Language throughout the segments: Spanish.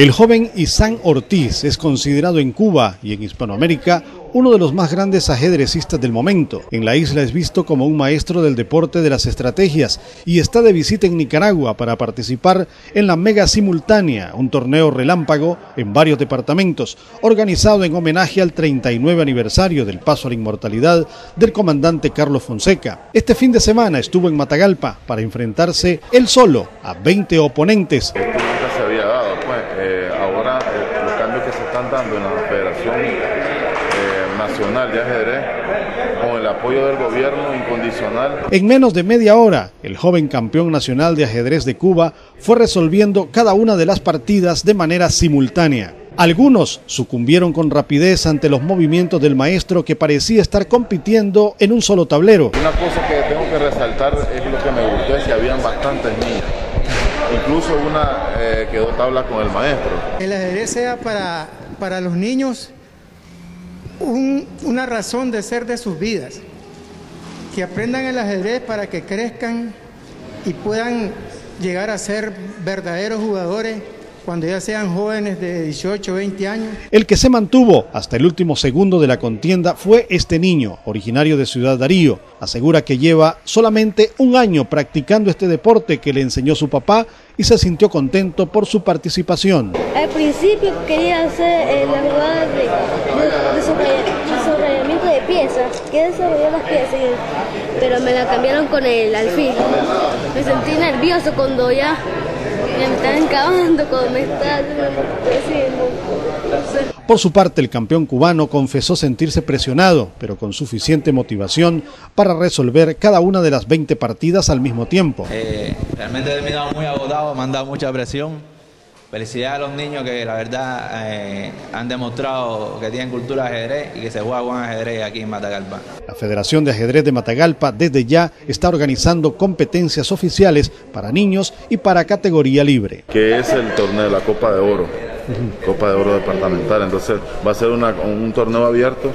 El joven Isán Ortiz es considerado en Cuba y en Hispanoamérica uno de los más grandes ajedrecistas del momento. En la isla es visto como un maestro del deporte de las estrategias y está de visita en Nicaragua para participar en la Mega Simultánea, un torneo relámpago en varios departamentos, organizado en homenaje al 39 aniversario del paso a la inmortalidad del comandante Carlos Fonseca. Este fin de semana estuvo en Matagalpa para enfrentarse él solo a 20 oponentes. Están dando en la Federación eh, Nacional de Ajedrez, con el apoyo del gobierno incondicional. En menos de media hora, el joven campeón nacional de ajedrez de Cuba fue resolviendo cada una de las partidas de manera simultánea. Algunos sucumbieron con rapidez ante los movimientos del maestro que parecía estar compitiendo en un solo tablero. Una cosa que tengo que resaltar es lo que me gustó, es que habían bastantes niñas. Incluso una eh, quedó tabla con el maestro. El ajedrez sea para, para los niños un- una razón de ser de sus vidas. Que aprendan el ajedrez para que crezcan y puedan llegar a ser verdaderos jugadores cuando ya sean jóvenes de 18 o 20 años. El que se mantuvo hasta el último segundo de la contienda fue este niño, originario de Ciudad Darío. Asegura que lleva solamente un año practicando este deporte que le enseñó su papá y se sintió contento por su participación. Al principio quería hacer eh, la jugada de, de, de de piezas, que desarrollar las piezas, pero me la cambiaron con el alfil. Me sentí nervioso cuando ya ya me cuando me haciendo. Por su parte, el campeón cubano confesó sentirse presionado, pero con suficiente motivación para resolver cada una de las 20 partidas al mismo tiempo. Eh, realmente he terminado muy agotado, me han dado mucha presión. Felicidades a los niños que la verdad eh, han demostrado que tienen cultura de ajedrez y que se juega buen ajedrez aquí en Matagalpa. La Federación de Ajedrez de Matagalpa desde ya está organizando competencias oficiales para niños y para categoría libre. que es el torneo de la Copa de Oro, Copa de Oro departamental. Entonces va a ser una- un torneo abierto,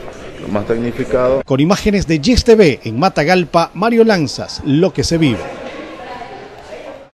más tecnificado. Con imágenes de Yes TV en Matagalpa, Mario Lanzas, lo que se vive.